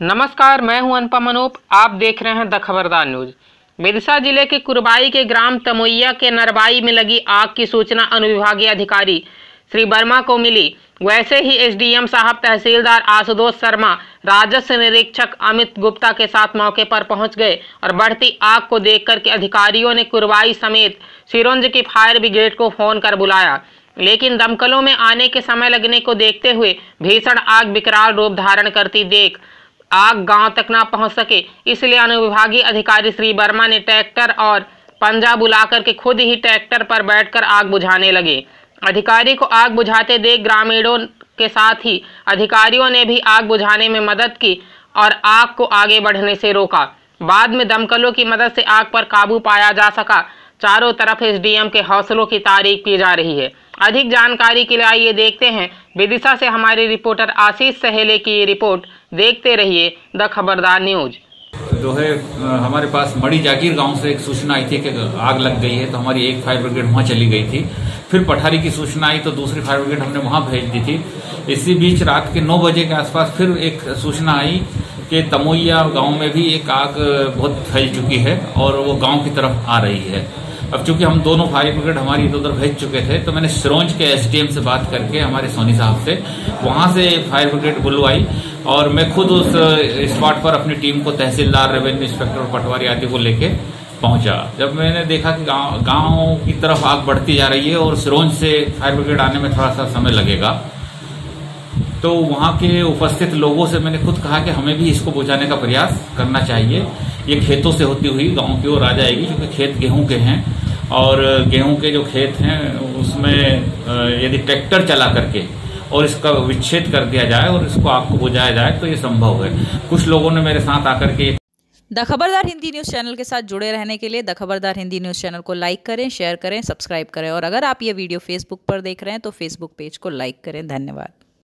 नमस्कार, मैं हूँ अनुपम अनूप आप देख रहे हैं द खबरदार न्यूज़। विदिशा ज़िले के कुरबाई के ग्राम तमोइया के नरबाई में लगी आग की सूचना अनुविभागीय अधिकारी श्री वर्मा को मिली। वैसे ही एसडीएम साहब तहसीलदार आशुतोष शर्मा, राजस्व निरीक्षक अमित गुप्ता के साथ मौके पर पहुँच गए और बढ़ती आग को देख के अधिकारियों ने कुरबाई समेत सिरोंज की फायर ब्रिगेड को फ़ोन कर बुलाया। लेकिन दमकलों में आने के समय लगने को देखते हुए भीषण आग विकराल रूप धारण करती देख आग गाँव तक ना पहुँच सके। इसलिए अनुविभागीय अधिकारी श्री वर्मा ने ट्रैक्टर और पंजा बुलाकर के खुद ही ट्रैक्टर पर बैठकर आग बुझाने लगे। अधिकारी को आग बुझाते देख ग्रामीणों के साथ ही अधिकारियों ने भी आग बुझाने में मदद की और आग को आगे बढ़ने से रोका। बाद में दमकलों की मदद से आग पर काबू पाया जा सका। चारों तरफ़ एसडीएम के हौसलों की तारीफ़ की जा रही है। अधिक जानकारी के लिए आइए देखते हैं। विदिशा से हमारे रिपोर्टर आशीष सहेले की ये रिपोर्ट। देखते रहिए द खबरदार न्यूज़। जो है हमारे पास मड़ी जागीर गाँव से एक सूचना आई थी कि आग लग गई है तो हमारी एक फायर ब्रिगेड वहाँ चली गई थी। फिर पठारी की सूचना आई तो दूसरी फायर ब्रिगेड हमने वहाँ भेज दी थी। इसी बीच रात के नौ बजे के आसपास फिर एक सूचना आई कि तमोइया गाँव में भी एक आग बहुत फैल चुकी है और वो गाँव की तरफ़ आ रही है। अब चूँकि हम दोनों फायर ब्रिगेड हमारी इधर उधर भेज चुके थे तो मैंने सिरोंज के एसडीएम से बात करके हमारे सोनी साहब से, वहाँ से फायर ब्रिगेड बुलवाई और मैं खुद उस स्पॉट पर अपनी टीम को तहसीलदार रेवेन्यू इंस्पेक्टर पटवारी आदि को लेके पहुँचा। जब मैंने देखा कि गाँव गाँव की तरफ़ आग बढ़ती जा रही है और सिरोंज से फायर ब्रिगेड आने में थोड़ा सा समय लगेगा तो वहाँ के उपस्थित लोगों से मैंने खुद कहा कि हमें भी इसको बुझाने का प्रयास करना चाहिए। ये खेतों से होती हुई गाँव की ओर आ जाएगी, क्योंकि खेत गेहूँ के हैं। और गेहूँ के जो खेत हैं, उसमें यदि ट्रैक्टर चला करके और इसका विच्छेद कर दिया जाए और इसको आग को बुझाया जाए तो ये संभव है। कुछ लोगों ने मेरे साथ आकर के the Khabardar Hindi news channel के साथ जुड़े रहने के लिए the Khabardar Hindi news channel को लाइक करें, शेयर करें, सब्सक्राइब करें। और अगर आप ये वीडियो फेसबुक पर देख रहे हैं तो फेसबुक पेज को लाइक करें। धन्यवाद।